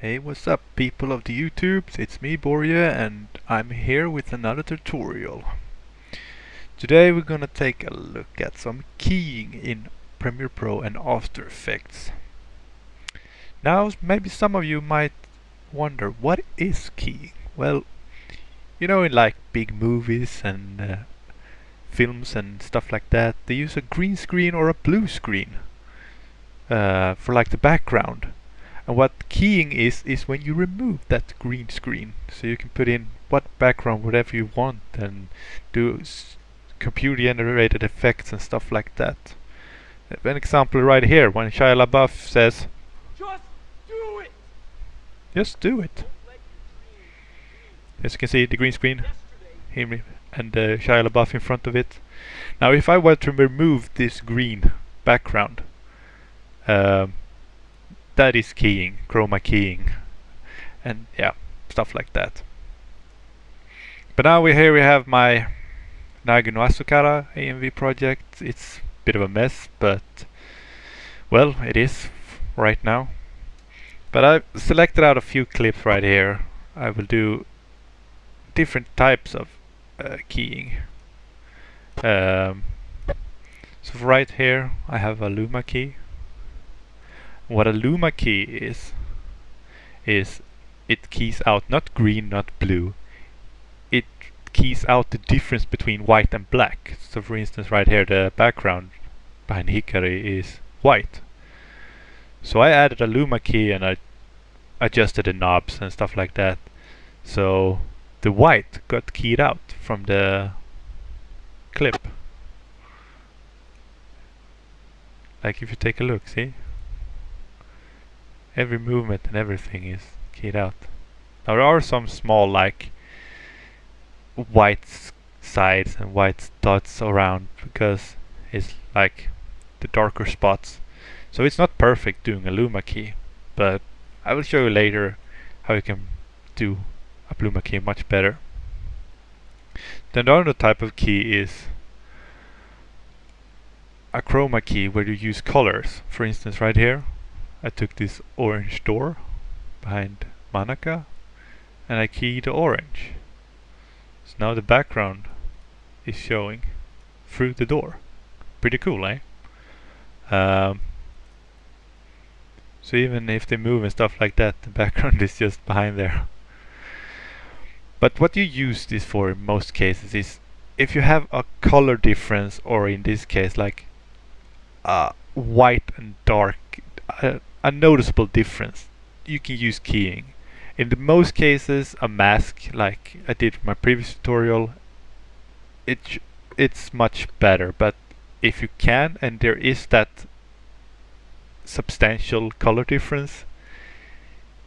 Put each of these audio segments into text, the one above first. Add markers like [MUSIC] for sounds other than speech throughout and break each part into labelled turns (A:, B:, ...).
A: Hey, what's up people of the YouTubes? It's me Borje and I'm here with another tutorial. Today we're gonna take a look at some keying in Premiere Pro and After Effects. Now maybe some of you might wonder what is keying? Well, you know in like big movies and uh, films and stuff like that they use a green screen or a blue screen uh, for like the background and what keying is, is when you remove that green screen. So you can put in what background, whatever you want, and do computer generated effects and stuff like that. An example right here, when Shia LaBeouf says,
B: Just do it!
A: just do it. As you can see, the green screen, him and uh, Shia LaBeouf in front of it. Now if I were to remove this green background, um, that is keying, chroma keying, and yeah, stuff like that. But now we here we have my Nagi no Asukara AMV project. It's a bit of a mess, but well, it is right now. But I've selected out a few clips right here. I will do different types of uh, keying. Um, so right here I have a Luma key what a Luma key is, is it keys out not green, not blue. It keys out the difference between white and black. So for instance right here the background behind Hikari is white. So I added a Luma key and I adjusted the knobs and stuff like that. So the white got keyed out from the clip. Like if you take a look, see? Every movement and everything is keyed out. Now there are some small like white sides and white dots around because it's like the darker spots. So it's not perfect doing a Luma key, but I will show you later how you can do a Luma key much better. Then the other type of key is a chroma key where you use colors. For instance right here I took this orange door behind Manaka and I keyed orange. So now the background is showing through the door. Pretty cool, eh? Um, so even if they move and stuff like that, the [LAUGHS] background is just behind there. But what you use this for in most cases is if you have a color difference or in this case like uh, white and dark uh, a noticeable difference. You can use keying. In the most cases, a mask, like I did in my previous tutorial, it it's much better. But if you can, and there is that substantial color difference,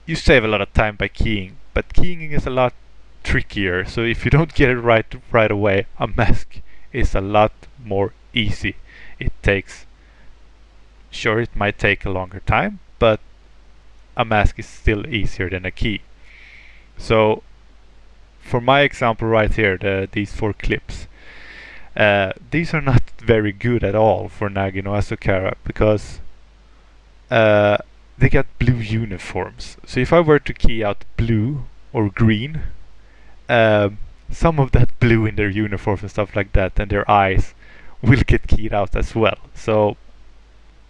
A: you save a lot of time by keying. But keying is a lot trickier. So if you don't get it right right away, a mask is a lot more easy. It takes Sure, it might take a longer time, but a mask is still easier than a key. So, for my example right here, the, these four clips, uh, these are not very good at all for Nagi no Asukara because uh, they got blue uniforms. So if I were to key out blue or green, um, some of that blue in their uniforms and stuff like that and their eyes will get keyed out as well. So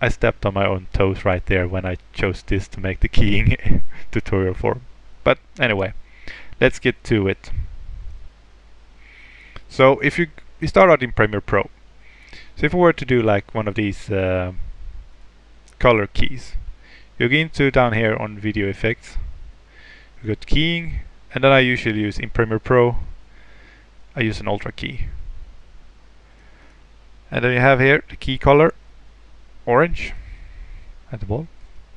A: I stepped on my own toes right there when I chose this to make the keying [LAUGHS] tutorial for. But anyway, let's get to it. So if you, you start out in Premiere Pro. So if we were to do like one of these uh, color keys, you go into down here on video effects, you go to keying, and then I usually use in Premiere Pro, I use an ultra key. And then you have here the key color, orange at the ball.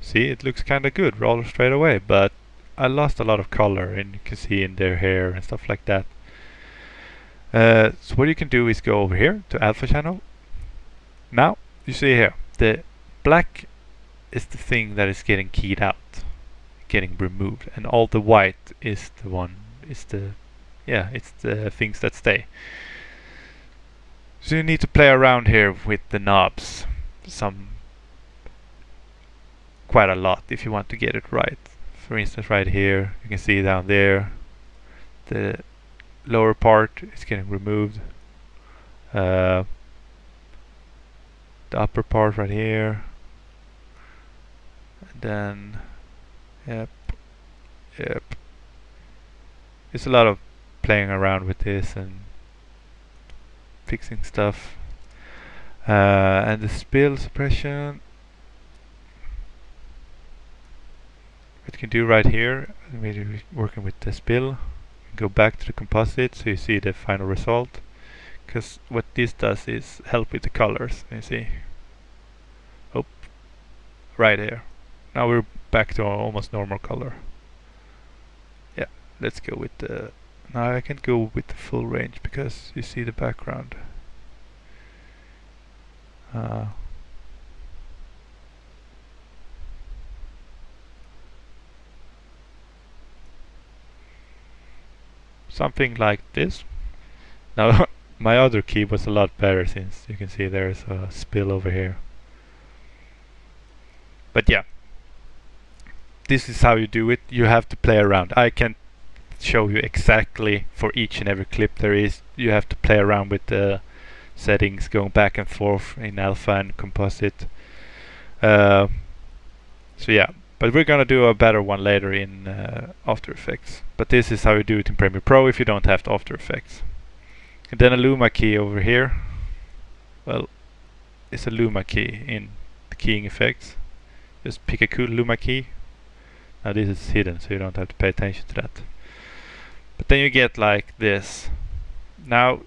A: See, it looks kinda good roll straight away, but I lost a lot of color and you can see in their hair and stuff like that. Uh, so what you can do is go over here to alpha channel. Now, you see here, the black is the thing that is getting keyed out, getting removed, and all the white is the one, is the, yeah, it's the things that stay. So you need to play around here with the knobs some quite a lot if you want to get it right. for instance right here you can see down there the lower part is getting removed. Uh, the upper part right here. And then yep yep. It's a lot of playing around with this and fixing stuff Uh, and the spill suppression. What you can do right here immediately working with the spill go back to the composite so you see the final result. Because what this does is help with the colors. You see. Oh right here. Now we're back to almost normal color. Yeah let's go with the now I can go with the full range because you see the background uh, something like this. Now [LAUGHS] my other key was a lot better since you can see there's a spill over here. But yeah, this is how you do it. You have to play around. I can't show you exactly for each and every clip there is. You have to play around with the settings going back and forth in alpha and composite. Uh, so yeah, but we're gonna do a better one later in uh, After Effects. But this is how you do it in Premiere Pro if you don't have After Effects. And then a Luma key over here. Well, it's a Luma key in the keying effects. Just pick a cool Luma key. Now this is hidden so you don't have to pay attention to that. But then you get like this. Now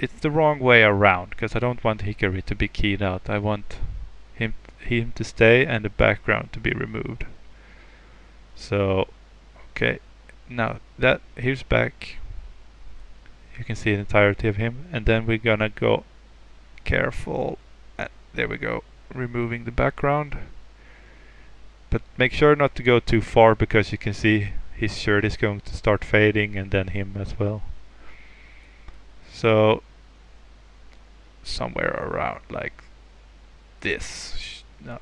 A: it's the wrong way around because I don't want Hikari to be keyed out. I want him him to stay and the background to be removed. So, okay, now that here's back. You can see the entirety of him, and then we're gonna go careful. Uh, there we go, removing the background. But make sure not to go too far because you can see his shirt is going to start fading and then him as well. So somewhere around like this. No,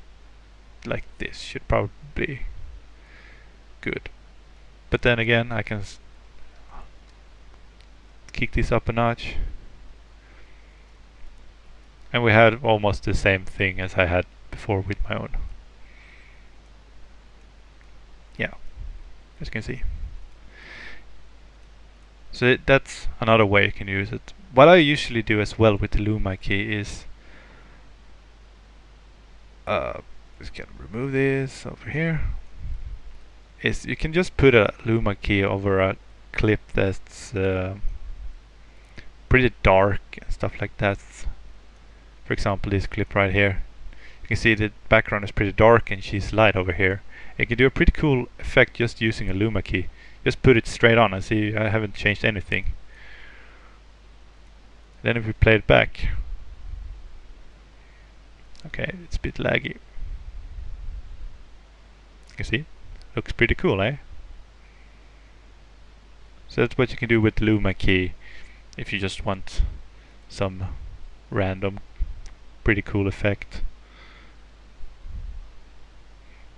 A: like this should probably be good. But then again I can kick this up a notch. And we had almost the same thing as I had before with my own. Yeah as you can see. So it, that's another way you can use it what I usually do as well with the Luma key is uh, just gonna remove this over here. Is you can just put a Luma key over a clip that's uh, pretty dark and stuff like that. For example this clip right here. You can see the background is pretty dark and she's light over here. You can do a pretty cool effect just using a Luma key. Just put it straight on and see I haven't changed anything then if we play it back, okay, it's a bit laggy. You see, looks pretty cool, eh? So that's what you can do with Luma key if you just want some random pretty cool effect.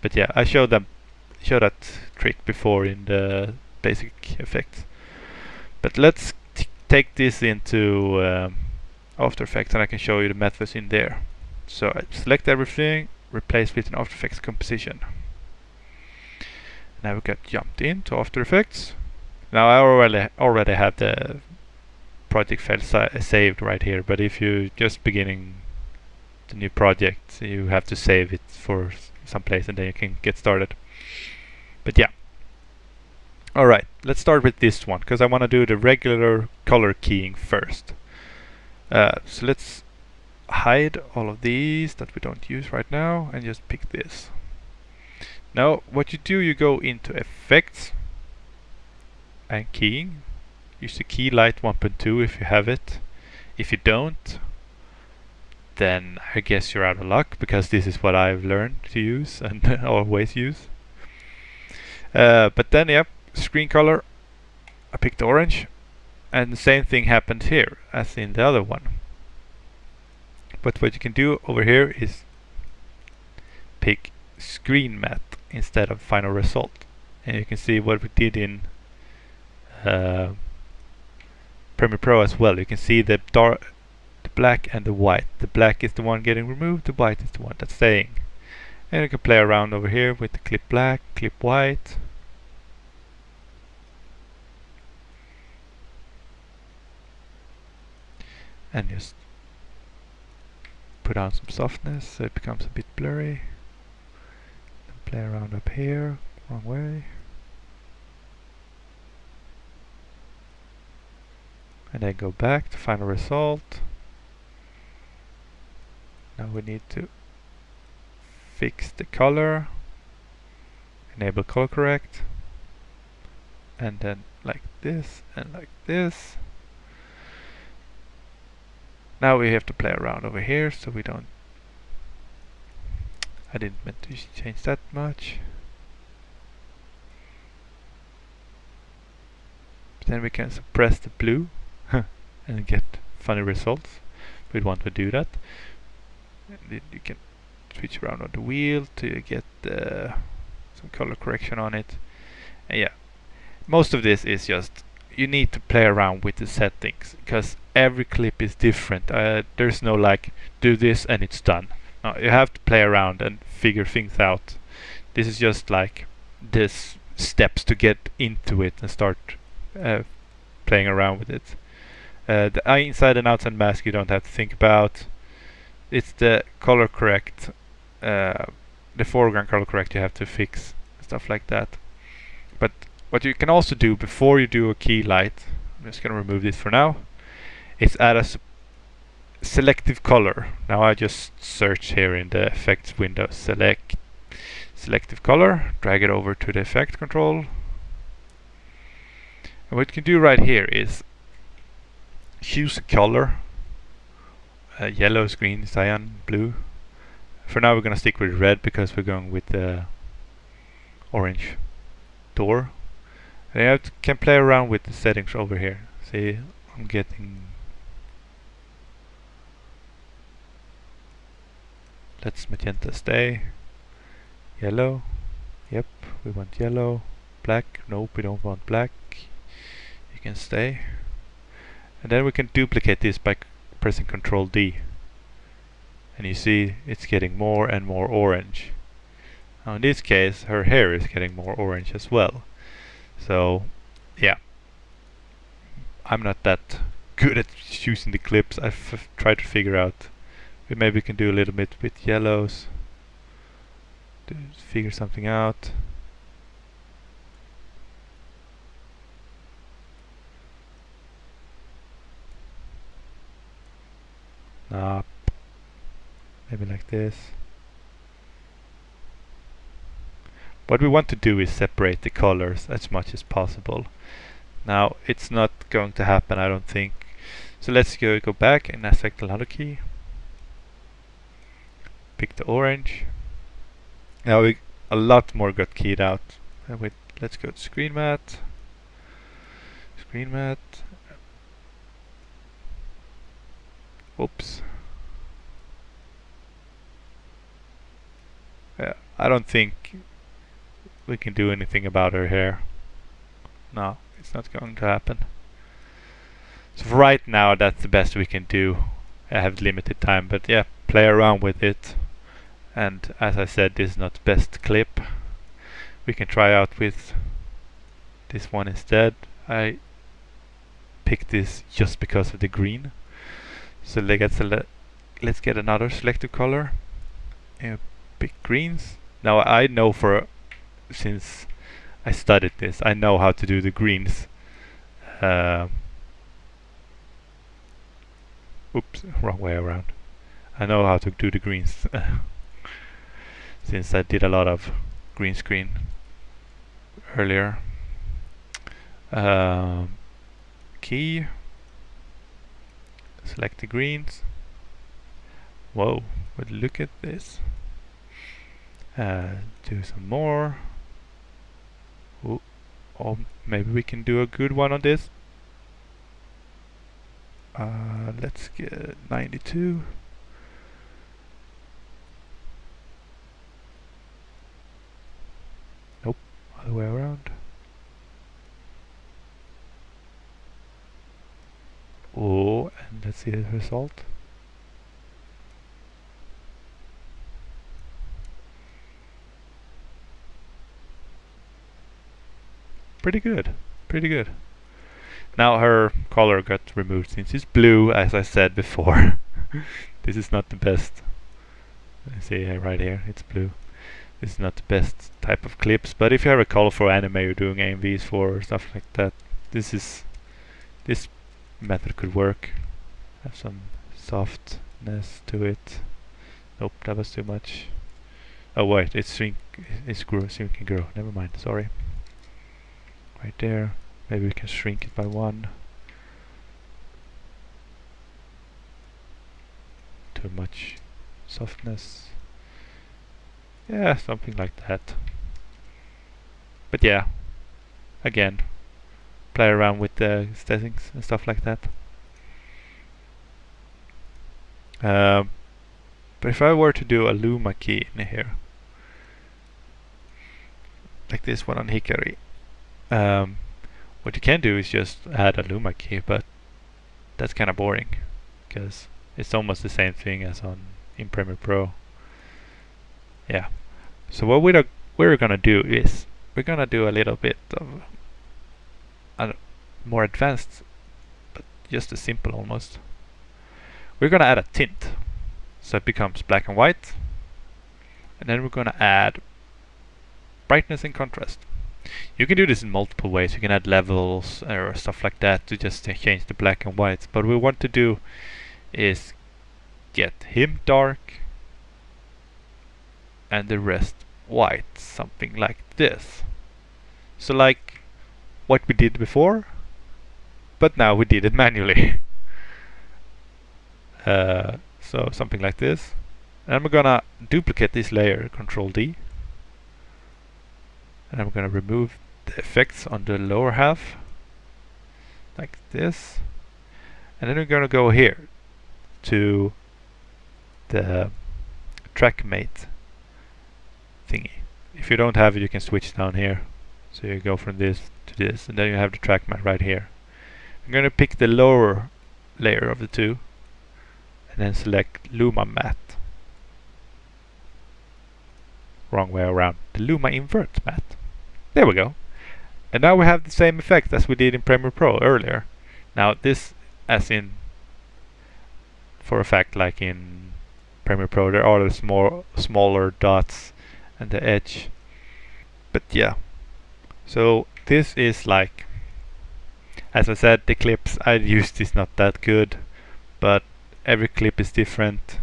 A: But yeah, I showed them showed that trick before in the basic effects. But let's take this into um, After Effects and I can show you the methods in there. So I select everything, replace with an After Effects composition. Now we got jumped into After Effects. Now I already already have the project file saved right here, but if you just beginning the new project, you have to save it for some place and then you can get started. But yeah, Alright, let's start with this one, because I want to do the regular color keying first. Uh, so let's hide all of these that we don't use right now, and just pick this. Now, what you do, you go into Effects, and Keying. Use the Keylight 1.2 if you have it. If you don't, then I guess you're out of luck, because this is what I've learned to use, and [LAUGHS] always use. Uh, but then, yep, screen color I picked orange and the same thing happened here as in the other one but what you can do over here is pick screen matte instead of final result and you can see what we did in uh, Premiere Pro as well. You can see the dark, the black and the white. The black is the one getting removed, the white is the one that's staying. And you can play around over here with the clip black, clip white. And just put on some softness so it becomes a bit blurry. And play around up here, wrong way. And then go back to final result. Now we need to fix the color, enable color correct, and then like this and like this. Now we have to play around over here so we don't I didn't meant to change that much. Then we can suppress the blue and get funny results. We want to do that. And you can switch around on the wheel to get uh, some color correction on it. And yeah, most of this is just you need to play around with the settings because every clip is different. Uh, there's no like do this and it's done. No, you have to play around and figure things out. This is just like this steps to get into it and start uh, playing around with it. Uh, the inside and outside mask you don't have to think about. It's the color correct uh, the foreground color correct you have to fix stuff like that. But what you can also do before you do a Keylight, I'm just gonna remove this for now, is add a selective color. Now I just search here in the effects window, select selective color, drag it over to the effect control. And what you can do right here is choose a color, uh, yellow, green, cyan, blue, for now we're going to stick with red because we're going with the orange door. And you can play around with the settings over here. See, I'm getting... Let's magenta stay. Yellow. Yep, we want yellow. Black. Nope, we don't want black. You can stay. And then we can duplicate this by pressing Control D and you see it's getting more and more orange. Now in this case her hair is getting more orange as well. So yeah, I'm not that good at choosing the clips. I've tried to figure out we maybe we can do a little bit with yellows to figure something out. Nah, maybe like this. What we want to do is separate the colors as much as possible. Now it's not going to happen I don't think. So let's go, go back and select another key. Pick the orange. Now we a lot more got keyed out. Uh, wait, let's go to screen matte. Screen matte. Oops. Yeah, I don't think we can do anything about her hair. No, it's not going to happen. So for right now, that's the best we can do. I have limited time, but yeah, play around with it. And as I said, this is not best clip. We can try out with this one instead. I picked this just because of the green. So let's get, let's get another selective color pick greens. Now I know for since I studied this, I know how to do the greens. Uh, oops, wrong way around. I know how to do the greens [LAUGHS] since I did a lot of green screen earlier. Um, key, select the greens. Whoa, but look at this. Uh, do some more. Ooh, or maybe we can do a good one on this. Uh, let's get 92. Nope, other way around. Oh, and let's see the result. Pretty good, pretty good. Now her color got removed since it's blue, as I said before. [LAUGHS] this is not the best. See right here, it's blue. Is not the best type of clips, but if you have a colorful anime you're doing AMVs for or stuff like that, this is this method could work. Have some softness to it. Nope, that was too much. Oh wait, it's shrink, it's grow, shrink and grow. Never mind, sorry. Right there. Maybe we can shrink it by one. Too much softness. Yeah, something like that. But yeah, again, play around with the settings and stuff like that. Um, but if I were to do a Luma key in here, like this one on Hikari, um, what you can do is just add a Luma key, but that's kind of boring because it's almost the same thing as on in Premiere Pro. Yeah. So what we're we're gonna do is we're gonna do a little bit of a more advanced, but just as simple almost. We're gonna add a tint, so it becomes black and white, and then we're gonna add brightness and contrast. You can do this in multiple ways. You can add levels or stuff like that to just change the black and whites. But we want to do is get him dark and the rest white. Something like this. So like what we did before, but now we did it manually. [LAUGHS] uh, so something like this. And I'm gonna duplicate this layer, Control D and I'm to remove the effects on the lower half like this and then we're to go here to the Track Matte thingy. If you don't have it you can switch down here. So you go from this to this and then you have the track matte right here. I'm going to pick the lower layer of the two and then select Luma Matte. Wrong way around. The Luma Invert Matte. There we go. And now we have the same effect as we did in Premiere Pro earlier. Now this, as in, for a fact like in Premiere Pro, there are the small, smaller dots and the edge. But yeah, so this is like, as I said, the clips I used is not that good, but every clip is different.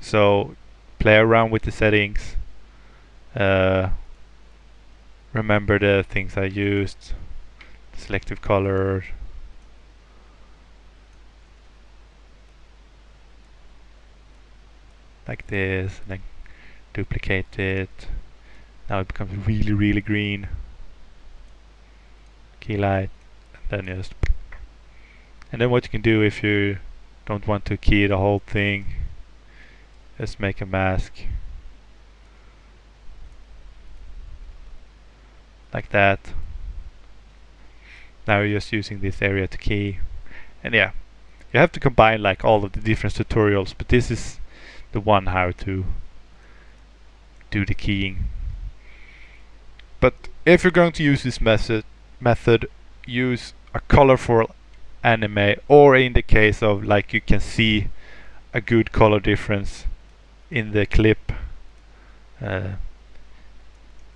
A: So play around with the settings. Uh, remember the things I used selective color like this then duplicate it now it becomes really really green. Keylight and then just and then what you can do if you don't want to key the whole thing just make a mask. Like that. Now you're just using this area to key. And yeah you have to combine like all of the different tutorials but this is the one how to do the keying but if you're going to use this method method use a colorful anime or in the case of like you can see a good color difference in the clip uh,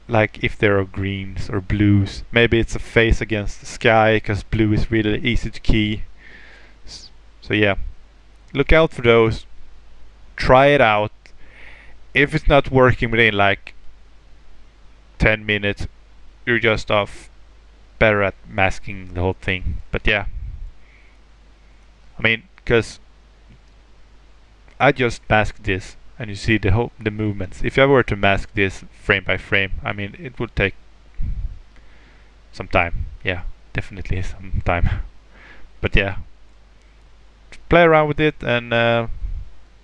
A: like if there are greens or blues. Maybe it's a face against the sky because blue is really easy to key. So yeah, look out for those. Try it out. If it's not working within like 10 minutes, you're just off better at masking the whole thing. But yeah, I mean, because I just masked this and you see the whole the movements. If I were to mask this frame by frame, I mean it would take some time. Yeah, definitely some time. [LAUGHS] but yeah, play around with it and uh,